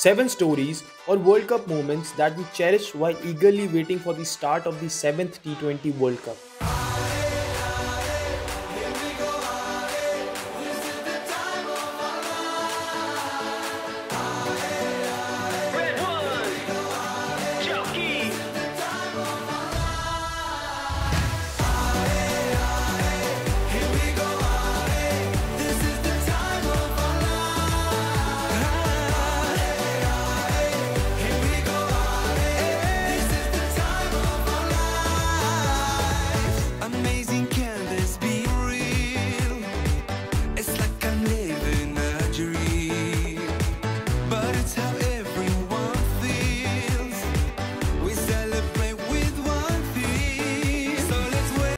7 stories or World Cup moments that we cherish while eagerly waiting for the start of the 7th T20 World Cup.